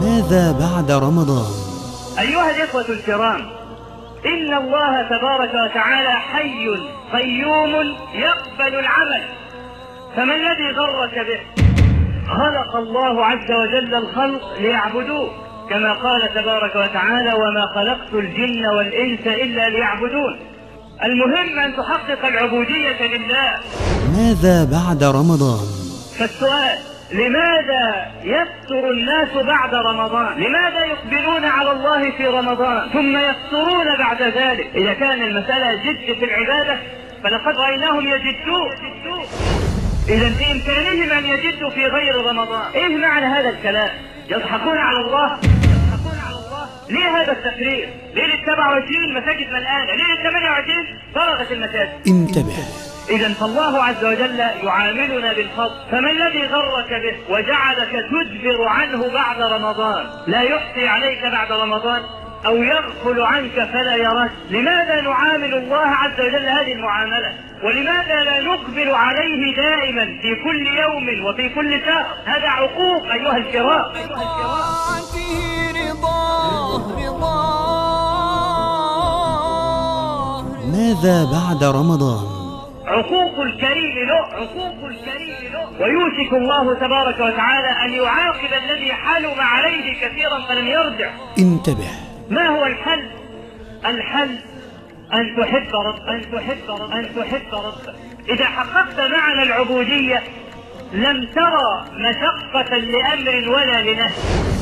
ماذا بعد رمضان؟ أيها الإخوة الكرام إن الله تبارك وتعالى حي قيوم يقبل العمل. فما الذي غرك به؟ خلق الله عز وجل الخلق ليعبدوه كما قال تبارك وتعالى وما خلقت الجن والإنس إلا ليعبدون المهم أن تحقق العبودية لله. ماذا بعد رمضان؟ فالسؤال لماذا يفتر الناس بعد رمضان؟ لماذا يقبلون على الله في رمضان؟ ثم يفترون بعد ذلك؟ إذا كان المسألة جد في العبادة فلقد رأيناهم يجدون. إذا في إمكانهم أن يجدوا في غير رمضان. إيه معنى هذا الكلام؟ يضحكون على الله. ليه هذا التقرير؟ ليلة 27 مساجد ملآنة ليلة 28 فرغت المساجد. انتبه. إذا فالله عز وجل يعاملنا بالفضل. فما الذي غرك به وجعلك تدبر عنه بعد رمضان؟ لا يحصي عليك بعد رمضان أو يغفل عنك فلا يراك. لماذا نعامل الله عز وجل هذه المعاملة؟ ولماذا لا نقبل عليه دائما في كل يوم وفي كل شهر؟ هذا عقوق أيها الكرام. ماذا بعد رمضان؟ عقوق الكريم له عقوق الكريم له. ويوشك الله تبارك وتعالى أن يعاقب الذي حلم عليه كثيرا فلم يرجع. انتبه. ما هو الحل؟ الحل أن تحب رب أن تحب رب أن تحب ربك إذا حققت معنى العبودية لم ترى مشقة لأمر ولا لنهي.